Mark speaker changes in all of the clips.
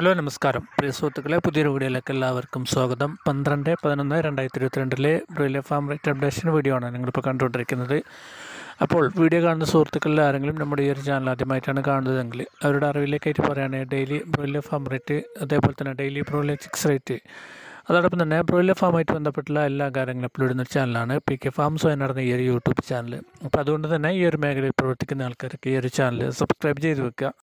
Speaker 1: Hello നമസ്കാരം. പ്രിയ സുഹൃത്തുക്കളെ പുതിയൊരു വീഡിയോയിലേക്ക് എല്ലാവർക്കും സ്വാഗതം. പന്ത്രണ്ട് പതിനൊന്ന് രണ്ടായിരത്തി ഇരുപത്തിരണ്ടിലെ broiler farm rate updation video ആണ് നിങ്ങളിപ്പോൾ കണ്ടുകൊണ്ടിരിക്കുന്നത്. അപ്പോൾ വീഡിയോ കാണുന്ന സുഹൃത്തുക്കളിൽ ആരെങ്കിലും നമ്മുടെ ഈ ഒരു ചാനൽ ആദ്യമായിട്ടാണ് കാണുന്നതെങ്കിൽ അവരുടെ അറിവിലേക്കായിട്ട് പറയുകയാണെങ്കിൽ ഡെയിലി ബ്രോയിലർ ഫാം റേറ്റ് അതേപോലെ തന്നെ ഡെയിലി ബ്രോയിലർ ചിക്സ് റേറ്റ് അതോടൊപ്പം തന്നെ ബ്രോയിലർ ഫാമായിട്ട് ബന്ധപ്പെട്ടുള്ള എല്ലാ കാര്യങ്ങളും അപ്ലോഡ് ചെയ്യുന്ന ചാനലാണ് പി കെ ഫാംസ് നടന്ന ഈ ഒരു യൂട്യൂബ് ചാനൽ അപ്പോൾ അതുകൊണ്ട് തന്നെ ഈ ഒരു മേഖലയിൽ പ്രവർത്തിക്കുന്ന ആൾക്കാർക്ക് ഈ ഒരു ചാനൽ സബ്സ്ക്രൈബ് ചെയ്ത് വെക്കുക.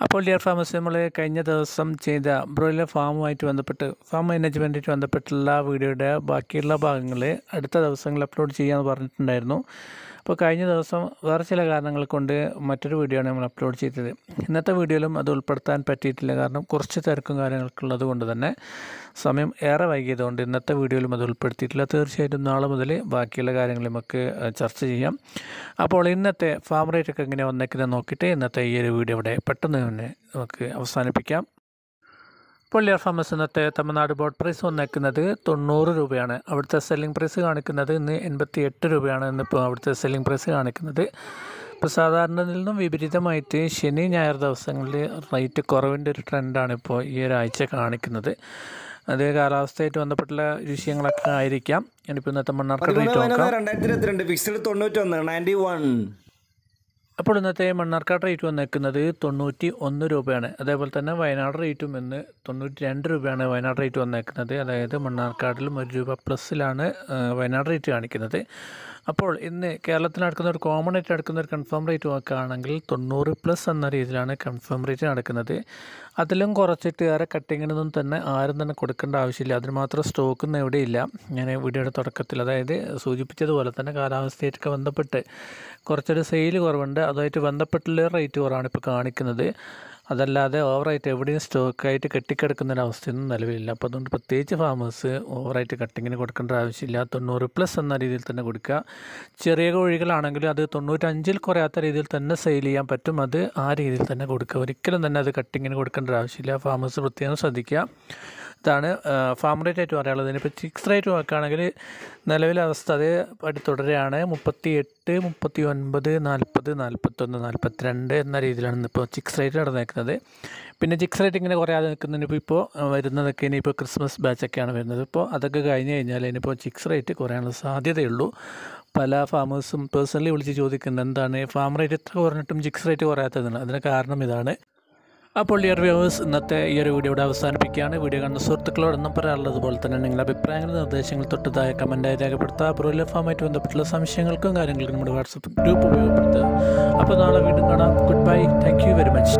Speaker 1: അപ്പോൾ ഡിയർ ഫാമേഴ്സ് നമ്മൾ കഴിഞ്ഞ ദിവസം ചെയ്ത ബ്രോയിലർ ഫാമുമായിട്ട് ബന്ധപ്പെട്ട് ഫാം മാനേജ്മെന്റായിട്ട് ബന്ധപ്പെട്ടുള്ള വീഡിയോയുടെ ബാക്കിയുള്ള ഭാഗങ്ങൾ അടുത്ത ദിവസങ്ങളിൽ അപ്ലോഡ് ചെയ്യാമെന്ന് പറഞ്ഞിട്ടുണ്ടായിരുന്നു. അപ്പോൾ കഴിഞ്ഞ ദിവസം വേറെ ചില കാരണങ്ങൾ കൊണ്ട് മറ്റൊരു വീഡിയോ ആണ് നമ്മൾ അപ്ലോഡ് ചെയ്തത്. ഇന്നത്തെ വീഡിയോയിലും അത് ഉൾപ്പെടുത്താൻ പറ്റിയിട്ടില്ല. കാരണം കുറച്ച് തിരക്കും കാര്യങ്ങളൊക്കെ ഉള്ളത് കൊണ്ട് തന്നെ സമയം ഏറെ വൈകിയതുകൊണ്ട് ഇന്നത്തെ വീഡിയോയിലും അത് ഉൾപ്പെടുത്തിയിട്ടില്ല. തീർച്ചയായിട്ടും നാളെ മുതൽ ബാക്കിയുള്ള കാര്യങ്ങൾ നമുക്ക് ചർച്ച ചെയ്യാം. അപ്പോൾ ഇന്നത്തെ ഫാം റേറ്റ് ഒക്കെ എങ്ങനെ വന്നേക്കുന്നത് നോക്കിയിട്ട് ഇന്നത്തെ ഈ ഒരു വീഡിയോ ഇവിടെ പെട്ടെന്ന് തന്നെ നമുക്ക് അവസാനിപ്പിക്കാം. പൊള്ളിയർ ഫാമസ് ഇന്നത്തെ തമിഴ്നാട് ബോർഡ് പ്രൈസ് വന്നേക്കുന്നത് തൊണ്ണൂറ് രൂപയാണ്. അവിടുത്തെ സെല്ലിംഗ് പ്രൈസ് കാണിക്കുന്നത് ഇന്ന് എൺപത്തി എട്ട് രൂപയാണ് ഇന്നിപ്പോൾ അവിടുത്തെ സെല്ലിംഗ് പ്രൈസ് കാണിക്കുന്നത്. ഇപ്പോൾ സാധാരണയിൽ നിന്നും വിപരീതമായിട്ട് ശനി ഞായർ ദിവസങ്ങളിൽ റേറ്റ് കുറവിന്റെ ഒരു ട്രെൻഡാണ് ഇപ്പോൾ ഈ ഒരാഴ്ച കാണിക്കുന്നത്. അത് കാലാവസ്ഥയായിട്ട് ബന്ധപ്പെട്ടുള്ള വിഷയങ്ങളൊക്കെ ആയിരിക്കാം. ഞാനിപ്പോൾ ഇന്നത്തെ മണ്ണാർക്കാട് റേറ്റ് നോക്കാം.
Speaker 2: രണ്ടായിരത്തി ഇരുപത്തിരണ്ട് ഫിക്സ്ഡ് തൊണ്ണൂറ്റൊന്ന് നയന്റി വൺ
Speaker 1: അപ്പോൾ ഇന്നത്തെ മണ്ണാർക്കാട് റേറ്റ് വന്നേക്കുന്നത് തൊണ്ണൂറ്റി ഒന്ന് രൂപയാണ്. അതേപോലെ തന്നെ വയനാട് റേറ്റും ഇന്ന് തൊണ്ണൂറ്റി രണ്ട് രൂപയാണ് വയനാട് റേറ്റ് വന്നേക്കുന്നത്. അതായത് മണ്ണാർക്കാടിലും ഒരു രൂപ പ്ലസ്സിലാണ് വയനാട് റേറ്റ് കാണിക്കുന്നത്. അപ്പോൾ ഇന്ന് കേരളത്തിൽ നടക്കുന്ന ഒരു കോമൺ ആയിട്ട് നടക്കുന്ന ഒരു കൺഫേം റേറ്റ് നോക്കുകയാണെങ്കിൽ തൊണ്ണൂറ് പ്ലസ് എന്ന രീതിയിലാണ് കൺഫേം റേറ്റ് നടക്കുന്നത്. അതിലും കുറച്ചിട്ട് വേറെ കട്ടിങ്ങിനൊന്നും തന്നെ ആരും തന്നെ കൊടുക്കേണ്ട ആവശ്യമില്ല. അതിന് മാത്രം സ്റ്റോക്കൊന്നും എവിടെയില്ല ഞാൻ വീഡിയോയുടെ തുടക്കത്തിൽ അതായത് സൂചിപ്പിച്ചതുപോലെ തന്നെ കാലാവസ്ഥയായിട്ടൊക്കെ ബന്ധപ്പെട്ട് കുറച്ചൊരു സെയിൽ കുറവുണ്ട്. അതുമായിട്ട് ബന്ധപ്പെട്ടുള്ള റേറ്റ് കുറവാണ് ഇപ്പോൾ കാണിക്കുന്നത്. അതല്ലാതെ ഓവറായിട്ട് എവിടെയും സ്റ്റോക്കായിട്ട് കെട്ടിക്കിടക്കുന്ന ഒരു അവസ്ഥയൊന്നും നിലവിലില്ല. അപ്പോൾ അതുകൊണ്ട് പ്രത്യേകിച്ച് ഫാമേഴ്സ് ഓവറായിട്ട് കട്ടിങ്ങിന് കൊടുക്കേണ്ട ആവശ്യമില്ല. തൊണ്ണൂറ് പ്ലസ് എന്ന രീതിയിൽ തന്നെ കൊടുക്കുക. ചെറിയ കോഴികളാണെങ്കിൽ അത് തൊണ്ണൂറ്റഞ്ചിൽ കുറയാത്ത രീതിയിൽ തന്നെ സെയിൽ ചെയ്യാൻ പറ്റും. അത് ആ രീതിയിൽ തന്നെ കൊടുക്കുക. ഒരിക്കലും തന്നെ അത് കട്ടിങ്ങിന് കൊടുക്കേണ്ട ആവശ്യമില്ല ഫാമേഴ്സ് പ്രത്യേകം ശ്രദ്ധിക്കുക. ഇതാണ് ഫാം റേറ്റ് ആയിട്ട് പറയാനുള്ളത്. ഇനിയിപ്പോൾ ഫിക്സ് റേറ്റ് നോക്കുകയാണെങ്കിൽ നിലവിലെ അവസ്ഥ അത് പടി തുടരുകയാണ്. മുപ്പത്തി എട്ട് മുപ്പത്തി ഒൻപത് നാൽപ്പത് നാൽപ്പത്തൊന്ന് നാൽപ്പത്തിരണ്ട് എന്ന രീതിയിലാണ് ഇന്നിപ്പോൾ ചിക്സ് റേറ്റ് നടന്നേക്കുന്നത്. പിന്നെ ചിക്സ് റേറ്റ് ഇങ്ങനെ കുറയാതെ നിൽക്കുന്നതിന് ഇപ്പോൾ ഇപ്പോൾ വരുന്നതൊക്കെ ഇനിയിപ്പോൾ ക്രിസ്മസ് ബാച്ചൊക്കെയാണ് വരുന്നത്. ഇപ്പോൾ അതൊക്കെ കഴിഞ്ഞ് കഴിഞ്ഞാൽ ഇനിയിപ്പോൾ ചിക്സ് റേറ്റ് കുറയാനുള്ള സാധ്യതയുള്ളൂ. പല ഫാമേഴ്സും പേഴ്സണലി വിളിച്ച് ചോദിക്കുന്നത് എന്താണ്? ഫാം റേറ്റ് എത്ര കുറഞ്ഞിട്ടും ചിക്സ് റേറ്റ് കുറയാത്തതാണ് അതിന് കാരണം ഇതാണ്. അപ്പോൾ ഡിയർ വ്യൂവേഴ്സ് ഇന്നത്തെ ഈ ഒരു വീഡിയോ ഇവിടെ അവസാനിപ്പിക്കുകയാണ്. വീഡിയോ കാണുന്ന സുഹൃത്തുക്കളോടൊന്നും പറയാനുള്ളത് പോലെ തന്നെ നിങ്ങളുടെ അഭിപ്രായങ്ങൾ നിർദ്ദേശങ്ങൾ തൊട്ടതായ കമന്റായി രേഖപ്പെടുത്തുക. ബ്രോയിലർ ഫാമായിട്ട് ബന്ധപ്പെട്ടുള്ള സംശയങ്ങൾക്കും കാര്യങ്ങൾക്കും നമ്മുടെ വാട്സപ്പ് ഗ്രൂപ്പ് ഉപയോഗപ്പെടുത്തുക. അപ്പോൾ നാളെ വീണ്ടും കാണാം. Good bye thank very much